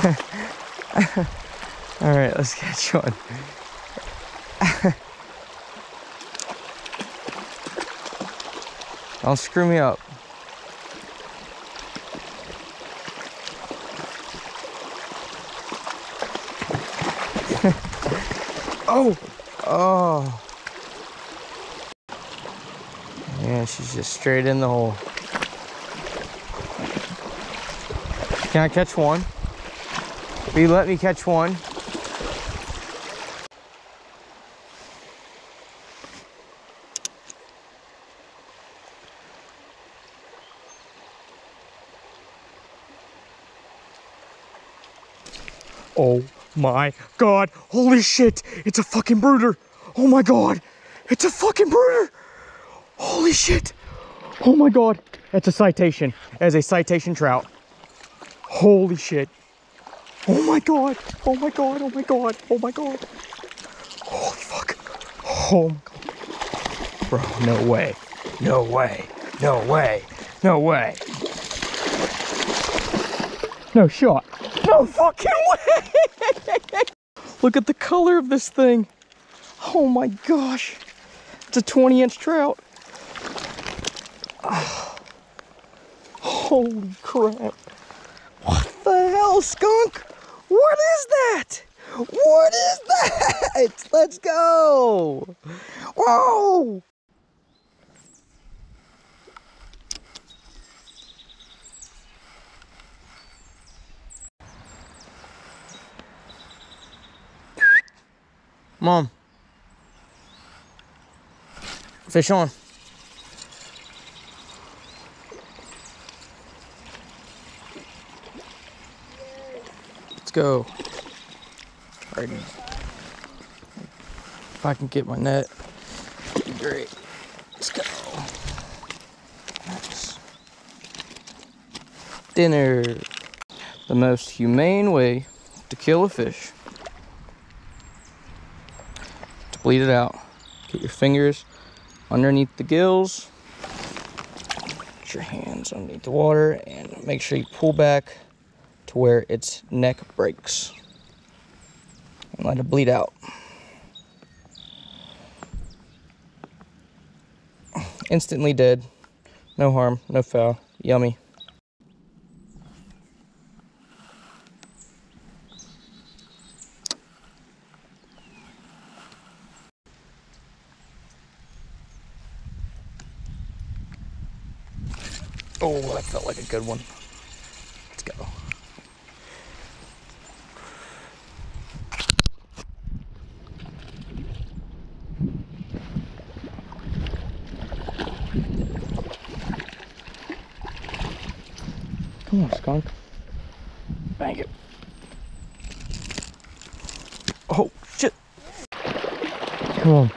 All right, let's catch one. Don't screw me up. oh, oh. Yeah, she's just straight in the hole. Can I catch one? Will you let me catch one? Oh my god. Holy shit. It's a fucking brooder. Oh my god. It's a fucking brooder. Holy shit. Oh my god. It's a citation. As a citation trout. Holy shit. Oh my god. Oh my god. Oh my god. Oh my god. Holy fuck. Oh my god. Bro, no way. No way. No way. No way. No shot. No fucking way! Look at the color of this thing. Oh my gosh. It's a 20 inch trout. Oh. Holy crap. What the hell, skunk? What is that? What is that? Let's go. Whoa. Mom. Fish on. Let's go. Alright. If I can get my net, great. Let's go. Nice. Dinner. The most humane way to kill a fish. To bleed it out. Get your fingers underneath the gills. Get your hands underneath the water and make sure you pull back to where its neck breaks. And let it bleed out. Instantly dead. No harm, no foul. Yummy. Oh, that felt like a good one. Let's go. Come on, skunk. Bang it. Oh, shit. Come on.